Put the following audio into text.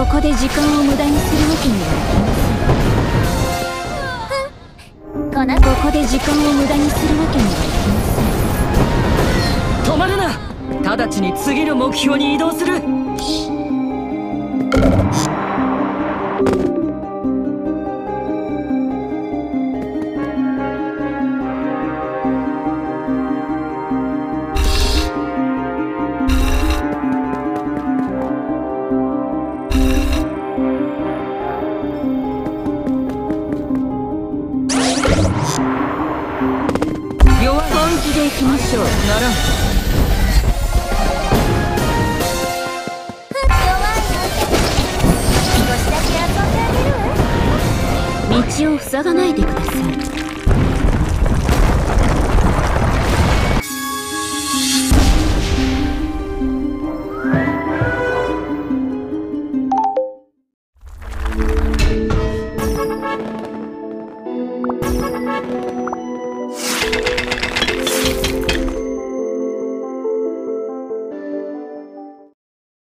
ここで時間を無駄にするわけにはいきません。このここで時間を無駄にするわけにはいきません。止まるな。直ちに次の目標に移動する。弱い。道を塞がない。でください。